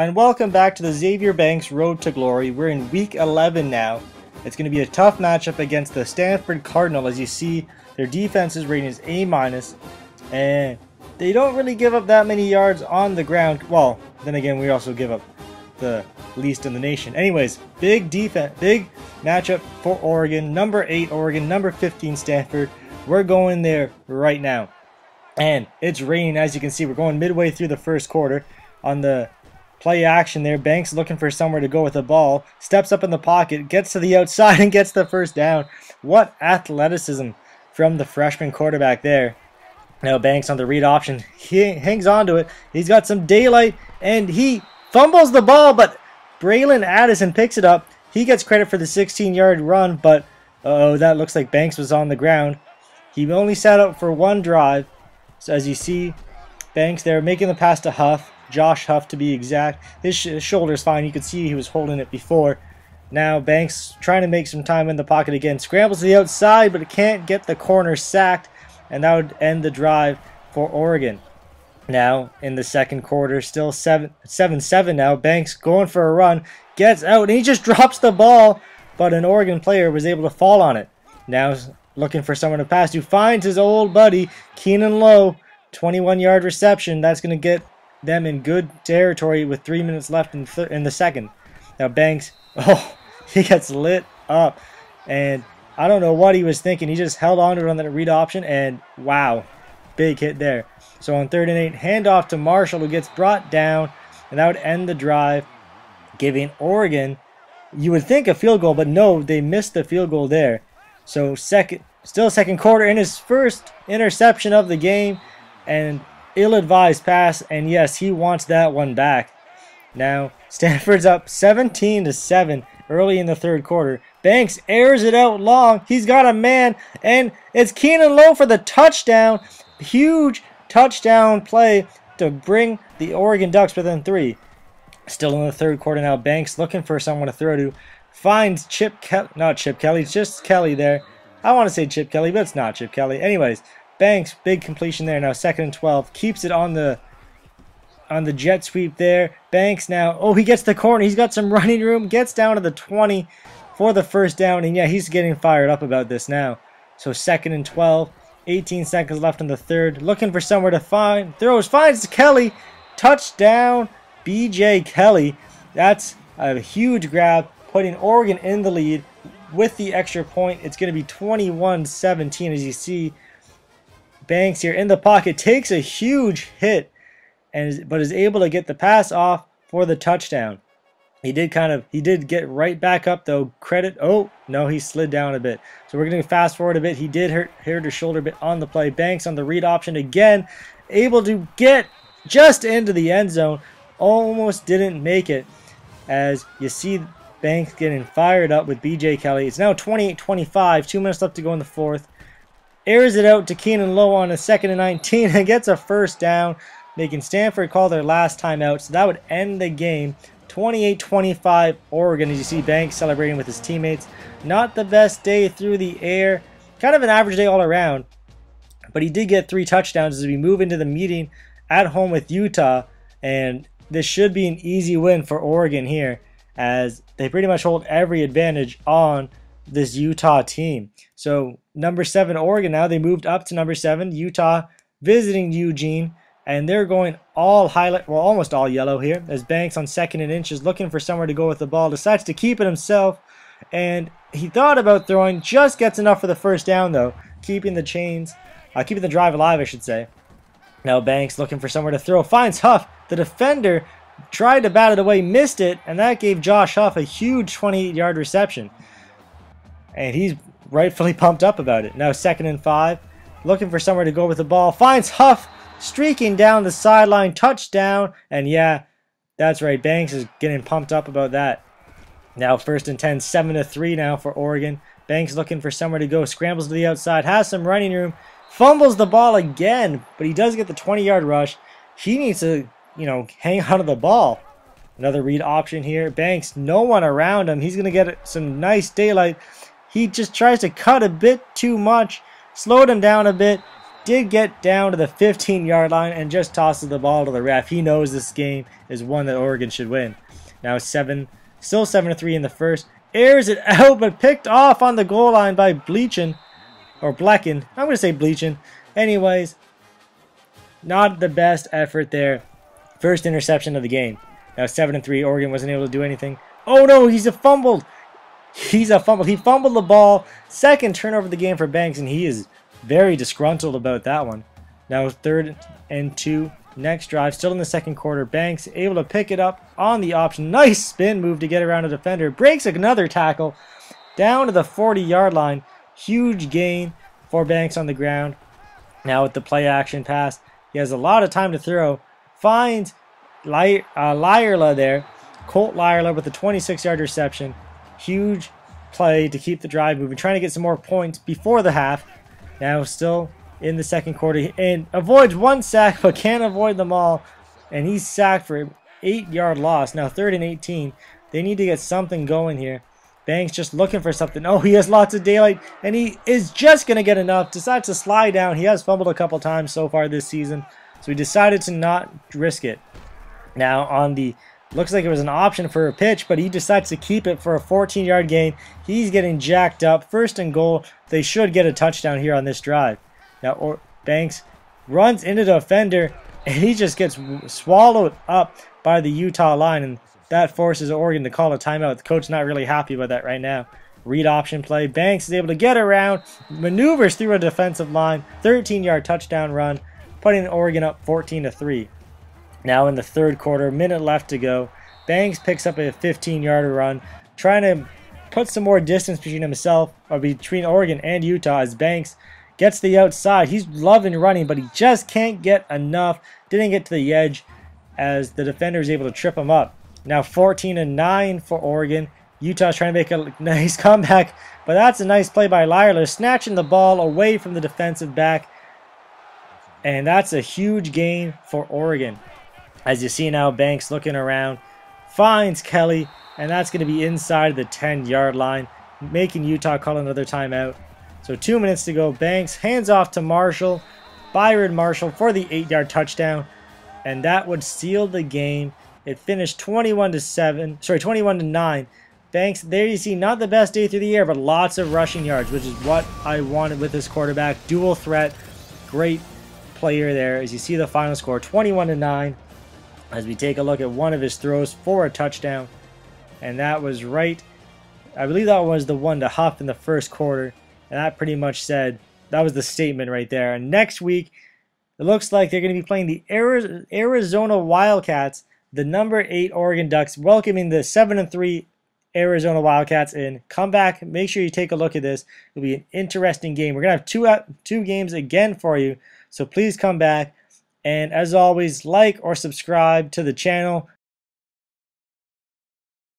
And welcome back to the Xavier Banks Road to Glory. We're in week 11 now. It's going to be a tough matchup against the Stanford Cardinal. As you see, their defense's rating is A minus, and they don't really give up that many yards on the ground. Well, then again, we also give up the least in the nation. Anyways, big defense, big matchup for Oregon. Number 8 Oregon, number 15 Stanford. We're going there right now. And it's raining, as you can see. We're going midway through the first quarter on the play action there. Banks looking for somewhere to go with the ball. Steps up in the pocket, gets to the outside, and gets the first down. What athleticism from the freshman quarterback there. Now Banks on the read option. He hangs on to it. He's got some daylight, and he fumbles the ball, but Bralon Addison picks it up. He gets credit for the 16-yard run, but uh oh that looks like Banks was on the ground. He only sat out for one drive. So as you see, Banks there making the pass to Huff. Josh Huff to be exact. His, sh his shoulder's fine. You could see he was holding it before. Now Banks trying to make some time in the pocket again. Scrambles to the outside, but can't get the corner sacked. And that would end the drive for Oregon. Now in the second quarter, still 7-7 now. Banks going for a run. Gets out, and he just drops the ball. But an Oregon player was able to fall on it. Now looking for someone to pass to. Finds his old buddy, Keanon Lowe. 21-yard reception. That's going to get them in good territory with three minutes left in, in the second. Now Banks, oh, he gets lit up. And I don't know what he was thinking. He just held on to it on that read option. And wow, big hit there. So on third and eight, handoff to Marshall who gets brought down. And that would end the drive, giving Oregon, you would think a field goal, but no, they missed the field goal there. So second, still second quarter in his first interception of the game. And ill-advised pass, and yes, he wants that one back. Now, Stanford's up 17 to 7 early in the third quarter. Banks airs it out long. He's got a man, and it's Keanon Lowe for the touchdown. Huge touchdown play to bring the Oregon Ducks within three. Still in the third quarter now. Banks looking for someone to throw to. Finds Chip Kelly. Not Chip Kelly. It's just Kelly there. I want to say Chip Kelly, but it's not Chip Kelly. Anyways, Banks, big completion there. Now second and 12. Keeps it on the on the jet sweep there. Banks now. Oh, he gets the corner. He's got some running room. Gets down to the 20 for the first down. And yeah, he's getting fired up about this now. So second and 12. 18 seconds left in the third. Looking for somewhere to find. Throws. Finds Kelly. Touchdown. BJ Kelly. That's a huge grab. Putting Oregon in the lead with the extra point. It's going to be 21-17 as you see Banks here in the pocket takes a huge hit, and is, but is able to get the pass off for the touchdown. He did kind of he did get right back up though. Credit. Oh no, he slid down a bit. So we're going to fast forward a bit. He did hurt hurt his shoulder a bit on the play. Banks on the read option again, able to get just into the end zone. Almost didn't make it. As you see Banks getting fired up with BJ Kelly. It's now 28-25. Two minutes left to go in the fourth airs it out to Keanon Lowe on a second and 19 and gets a first down, making Stanford call their last timeout. So that would end the game. 28-25 Oregon as you see Banks celebrating with his teammates. Not the best day through the air. Kind of an average day all around. But he did get three touchdowns as we move into the meeting at home with Utah. And this should be an easy win for Oregon here as they pretty much hold every advantage on this Utah team. So number seven, Oregon now they moved up to number seven. Utah visiting Eugene, and they're going all highlight, well, almost all yellow here. As Banks on second and inches, looking for somewhere to go with the ball, decides to keep it himself, and he thought about throwing, just gets enough for the first down though, keeping the chains, uh, keeping the drive alive, I should say. Now Banks looking for somewhere to throw, finds Huff, the defender tried to bat it away, missed it, and that gave Josh Huff a huge 28-yard reception. And he's rightfully pumped up about it. Now second and five, looking for somewhere to go with the ball. Finds Huff streaking down the sideline, touchdown. And yeah, that's right. Banks is getting pumped up about that. Now first and 10, 7 to 3 now for Oregon. Banks looking for somewhere to go, scrambles to the outside, has some running room, fumbles the ball again, but he does get the 20-yard rush. He needs to, you know, hang on to the ball. Another read option here. Banks, no one around him. He's going to get some nice daylight he just tries to cut a bit too much, slowed him down a bit, did get down to the 15 yard line and just tosses the ball to the ref. He knows this game is one that Oregon should win. Now seven, still seven to three in the first. Airs it out, but picked off on the goal line by Bleachin or Blecken. I'm gonna say Bleachin. Anyways, not the best effort there. First interception of the game. Now seven and three. Oregon wasn't able to do anything. Oh no, he's a fumbled. He's a fumble. He fumbled the ball. Second turnover of the game for Banks, and he is very disgruntled about that one. Now third and two. Next drive, still in the second quarter. Banks able to pick it up on the option. Nice spin move to get around a defender. Breaks another tackle down to the 40 yard line. Huge gain for Banks on the ground. Now with the play action pass, he has a lot of time to throw. Finds Ly uh, Lyerla there. Colt Lyerla with a 26 yard reception. Huge play to keep the drive moving. Trying to get some more points before the half. Now still in the second quarter and avoids one sack but can't avoid them all. And he's sacked for an eight yard loss. Now third and 18. They need to get something going here. Banks just looking for something. Oh, he has lots of daylight, and he is just going to get enough. Decides to slide down. He has fumbled a couple times so far this season, so he decided to not risk it. Now on the, looks like it was an option for a pitch, but he decides to keep it for a 14-yard gain. He's getting jacked up. First and goal. They should get a touchdown here on this drive. Now Banks runs into the offender, and he just gets swallowed up by the Utah line, and that forces Oregon to call a timeout. The coach not really happy about that right now. Read option play. Banks is able to get around, maneuvers through a defensive line, 13-yard touchdown run, putting Oregon up 14 to 3. Now in the third quarter, minute left to go. Banks picks up a 15-yard run, trying to put some more distance between himself or between Oregon and Utah as Banks gets the outside. He's loving running, but he just can't get enough. Didn't get to the edge as the defender is able to trip him up. Now 14 and 9 for Oregon. Utah's trying to make a nice comeback, but that's a nice play by Lyerla, snatching the ball away from the defensive back. And that's a huge gain for Oregon. As you see now, Banks looking around, finds Kelly, and that's going to be inside the 10-yard line, making Utah call another timeout. So two minutes to go. Banks hands off to Marshall, Byron Marshall for the 8-yard touchdown, and that would seal the game it finished 21 to 7, sorry, 21 to 9. Banks, there you see, not the best day through the air, but lots of rushing yards, which is what I wanted with this quarterback. Dual threat, great player there. As you see the final score, 21 to 9. As we take a look at one of his throws for a touchdown, and that was right. I believe that was the one to Huff in the first quarter, and that pretty much said that was the statement right there. And next week, it looks like they're going to be playing the Arizona Wildcats the number eight Oregon Ducks welcoming the seven and three Arizona Wildcats in. Come back, make sure you take a look at this. It'll be an interesting game. We're gonna have two two games again for you, so please come back. And as always, like or subscribe to the channel.